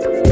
you.